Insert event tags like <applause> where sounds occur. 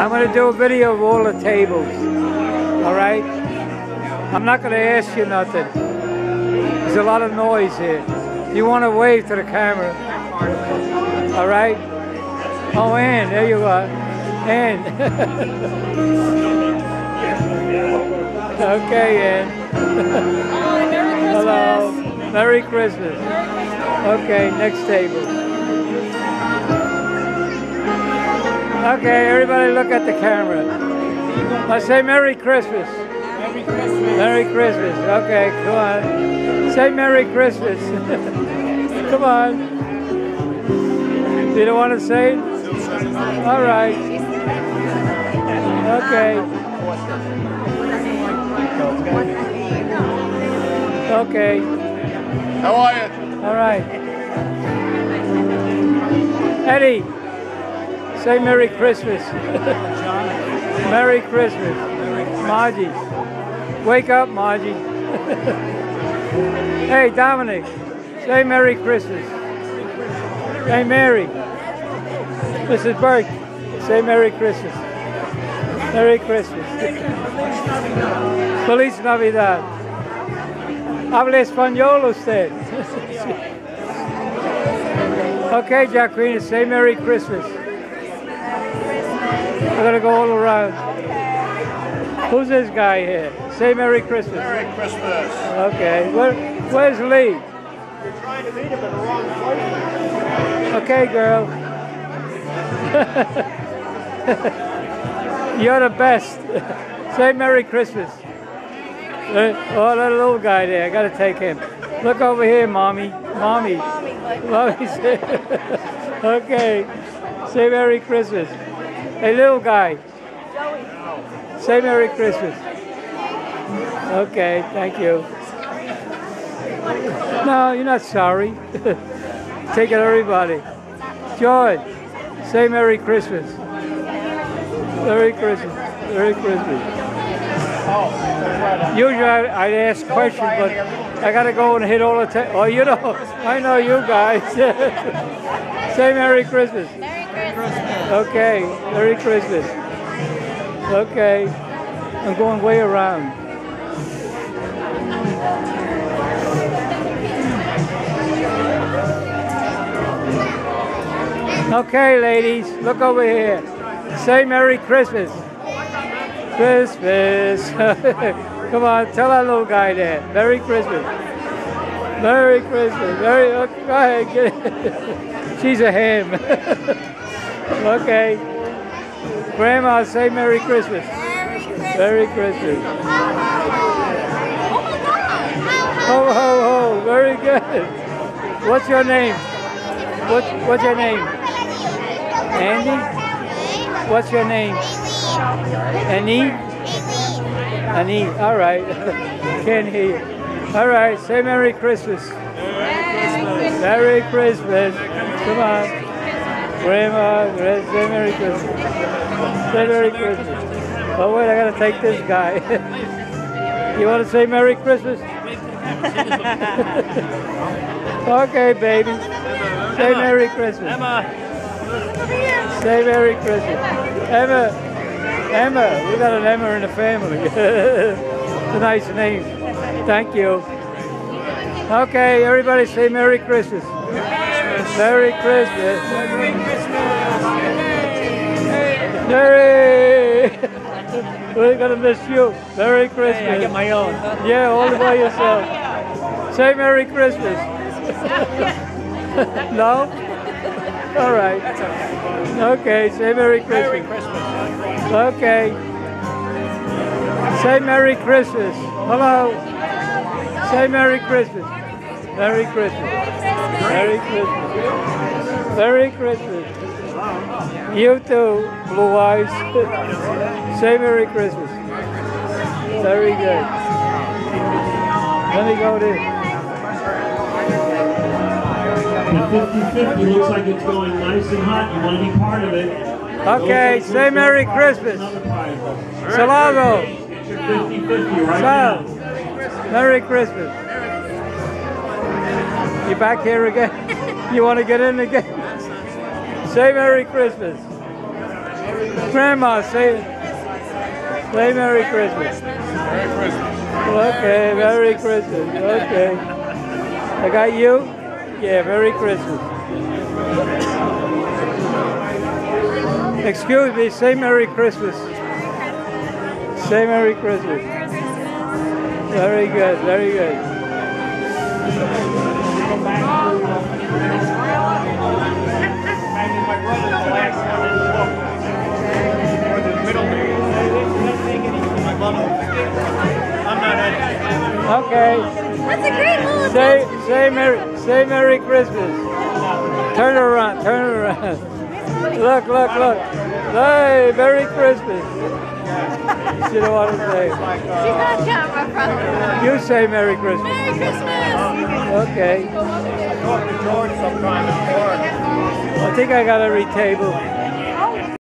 I'm going to do a video of all the tables. All right? I'm not going to ask you nothing. There's a lot of noise here. You want to wave to the camera. All right? Oh, Ann, there you are. Ann. <laughs> okay, Ann. <laughs> Hello. Merry Christmas. Okay, next table. Okay, everybody look at the camera. Let's say Merry Christmas. Merry Christmas. Merry Christmas. Okay, come on. Say Merry Christmas. <laughs> come on. You don't want to say it? All right. Okay. Okay. How are you? All right. Eddie, say Merry Christmas. <laughs> Merry Christmas. Margie. Wake up, Margie. <laughs> hey, Dominic, say Merry Christmas. Hey, Mary. Mrs. Burke, say Merry Christmas. Merry Christmas. Feliz Navidad. Habla español usted. <laughs> okay, Jacqueline, say Merry Christmas. We're gonna go all around. Who's this guy here? Say Merry Christmas. Merry Christmas. Okay, Where, where's Lee? You're trying to meet him in the wrong place. Okay, girl. <laughs> You're the best. <laughs> Say Merry Christmas. Uh, Oh, that little guy there. I gotta take him. Look over here, mommy. Mommy. Mommy. Say, <laughs> okay. Say Merry Christmas. Hey, little guy. Say Merry Christmas. Okay, thank you. No, you're not sorry. <laughs> Take it, everybody. George, say Merry Christmas. Merry Christmas. Merry Christmas. Usually I- I'd ask questions, but I gotta go and hit all the ta- Oh, you know, <laughs> I know you guys. <laughs> say Merry Christmas. Merry Christmas. Okay, Merry Christmas. Okay, I'm going way around. Okay, ladies, look over here. Say Merry Christmas. Christmas. <laughs> Come on, tell that little guy there. Merry Christmas. Merry Christmas. Merry. oh, go ahead. <laughs> She's a ham. <laughs> okay. Grandma, say Merry Christmas. Merry Christmas. Merry Christmas. Oh. Ho ho ho. Very good. What's your name? What What's your name? Andy. What's your name? Annie. Annie. All right. <laughs> Can't hear you. All right. Say Merry Christmas. Merry Christmas. Come on. Grandma, gra- say Merry Christmas. Say Merry Christmas. Oh wait, I gotta take this guy. <laughs> you want to say Merry Christmas? <laughs> okay, baby. Say Merry Christmas. Emma. Say Merry Christmas. Emma. Emma. We got an Emma in the family. <laughs> it's a nice name. Thank you. Okay, everybody say Merry Christmas. Merry Christmas. Merry. Christmas. Merry. We're gonna miss you. Merry Christmas. I get my own. Yeah, all by yourself. Say Merry Christmas. <laughs> no? All right. Okay, say Merry Christmas. Merry Christmas. Okay. Say Merry Christmas. Hello. Say Merry Christmas. Merry Christmas. Merry Christmas. Merry Christmas. You too, Blue Eyes. <laughs> Say Merry Christmas. Very good. Let me go there. The 50-50 looks like it's going nice and hot. You want to be part of it. Okay, say Merry Christmas. Salago. 50-50 right Sal. Merry Christmas. You back here again? <laughs> You want to get in again? Say Merry Christmas. Grandma, say, say Merry Christmas. Merry Christmas. Okay, Merry Christmas. Okay. I got you? Yeah, Merry Christmas. Excuse me, say Merry Christmas. Say Merry Christmas. Very good, very good. My brother's the last one in the book. Or the middle name. My mother. I'm not editing. Okay. That's a great little Say say Merry say Merry Christmas. Turn it around, turn it around. Look, look, look. Hey, Merry Christmas. She don't want to say. She's on camera, probably. You say Merry Christmas. Merry Christmas! Okay. Talk to George sometime in Florida. I think I got every table.